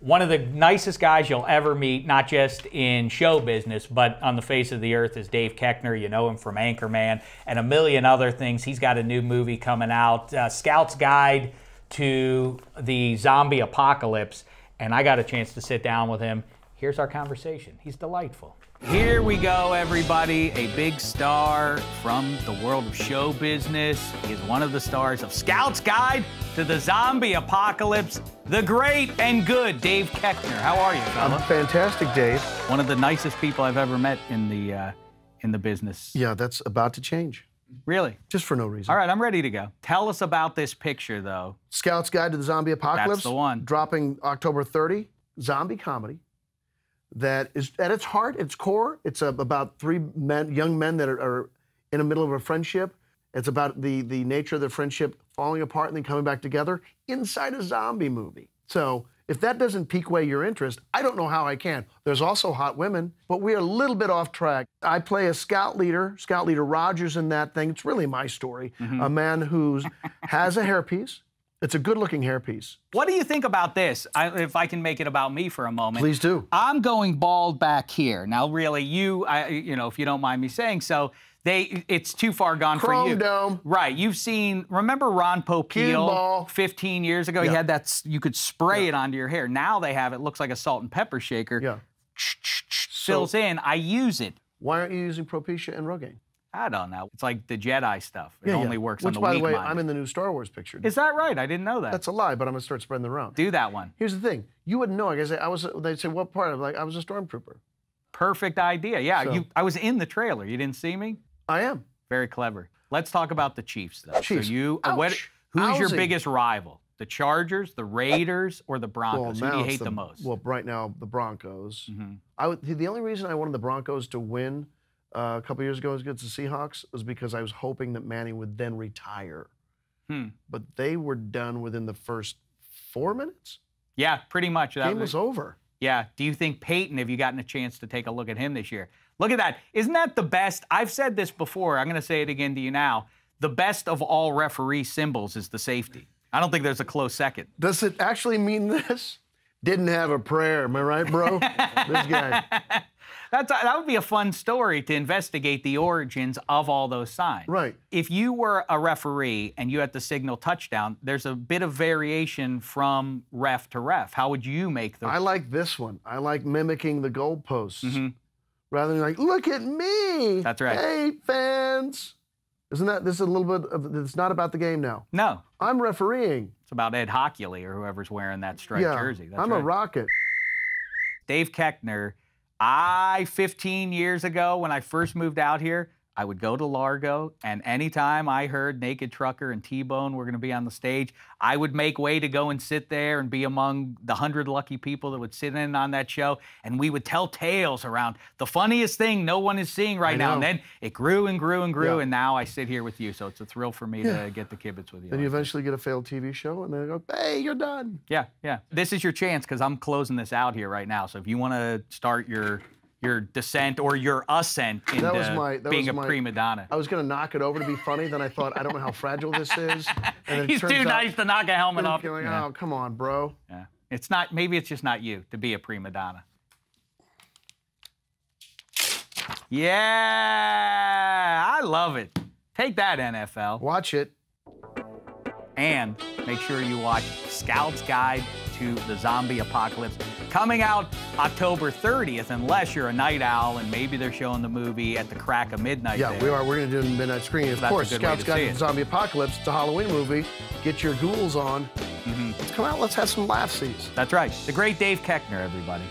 One of the nicest guys you'll ever meet, not just in show business, but on the face of the earth, is Dave Koechner. You know him from Anchorman and a million other things. He's got a new movie coming out, uh, Scout's Guide to the Zombie Apocalypse. And I got a chance to sit down with him. Here's our conversation. He's delightful. Here we go, everybody. A big star from the world of show business. He is one of the stars of Scout's Guide to the Zombie Apocalypse, the great and good Dave Koechner. How are you, fella? I'm fantastic, Dave. One of the nicest people I've ever met in the uh, in the business. Yeah, that's about to change. Really? Just for no reason. All right, I'm ready to go. Tell us about this picture, though. Scout's Guide to the Zombie Apocalypse. That's the one. Dropping October 30. Zombie comedy that is at its heart, its core, it's about three men, young men that are, are in the middle of a friendship. It's about the the nature of the friendship falling apart and then coming back together inside a zombie movie. So if that doesn't pique your interest, I don't know how I can. There's also hot women, but we're a little bit off track. I play a scout leader, Scout Leader Rogers in that thing. It's really my story. Mm-hmm. A man who has a hairpiece. It's a good-looking hairpiece. What do you think about this? I, if I can make it about me for a moment. Please do. I'm going bald back here. Now, really, you, I, you know, if you don't mind me saying so, they, it's too far gone Chrome for you. dome. Right. You've seen. Remember Ron Popeil 15 years ago? He Yeah. had that. You could spray it onto your hair. Now they have it. Looks like a salt and pepper shaker. Yeah. Fills in. I use it. Why aren't you using Propecia and Rogaine? I don't know. It's like the Jedi stuff. It Yeah, yeah. only works Which, on the by the way, mind. I'm in the new Star Wars picture. Is that right? I didn't know that. That's a lie, but I'm gonna start spreading the around. Do that one. Here's the thing: you wouldn't know. Like I say, I was. They'd say, "What part?" I'm like, "I was a stormtrooper." Perfect idea. Yeah. So- You. I was in the trailer. You didn't see me. I am. Very clever. Let's talk about the Chiefs, though. Chiefs. So you, uh, what, Ouch. who's your biggest rival? The Chargers, the Raiders, or the Broncos? Who do you hate the, most? Well, right now the Broncos. Mhm. I would, the only reason I wanted the Broncos to win uh, a couple years ago against the Seahawks was because I was hoping that Manning would then retire. Hmm. But they were done within the first four minutes. Yeah, pretty much. That Game was over. Yeah. Do you think Peyton, have you gotten a chance to take a look at him this year? Look at that. Isn't that the best? I've said this before. I'm going to say it again to you now. The best of all referee symbols is the safety. I don't think there's a close second. Does it actually mean this? Didn't have a prayer. Am I right, bro? this guy. That's, that would be a fun story to investigate the origins of all those signs. Right. If you were a referee and you had to signal touchdown, there's a bit of variation from ref to ref. How would you make the? I like this one. I like mimicking the goalposts Mhm. rather than like, look at me. That's right. Hey, fans. Isn't that this is a little bit of it's not about the game now. no, I'm refereeing. it's about Ed Hochuli or whoever's wearing that striped yeah. jersey. That's I'm a right. rocket. Dave Koechner. I 15 years ago when I first moved out here, I would go to Largo, and anytime I heard Naked Trucker and T-Bone were going to be on the stage, I would make way to go and sit there and be among the hundred lucky people that would sit in on that show, and we would tell tales around the funniest thing no one is seeing right now. And then it grew and grew and grew, Yeah. and now I sit here with you, so it's a thrill for me Yeah. to get the kibitz with you. Then you eventually get a failed TV show, and they go, hey, you're done. Yeah, yeah. This is your chance because I'm closing this out here right now. So if you want to start your your descent or your ascent into That was my- that being was a prima donna. I was gonna knock it over to be funny. Then I thought, I don't know how fragile this is. And then it He's too out- nice to knock a helmet off. Like, yeah, oh, come on, bro. yeah. It's not. Maybe it's just not you to be a prima donna. Yeah, I love it. Take that, NFL. Watch it. And make sure you watch Scout's Guide to the Zombie Apocalypse, coming out October 30th, unless you're a night owl and maybe they're showing the movie at the crack of midnight. Yeah, there. we are. We're going to do a midnight screening. Of That's course, Scouts Guide to the Zombie Apocalypse. It's a Halloween movie. Get your ghouls on. Mm-hmm. Let's come out. Let's have some laughsies. That's right. The great Dave Koechner, everybody.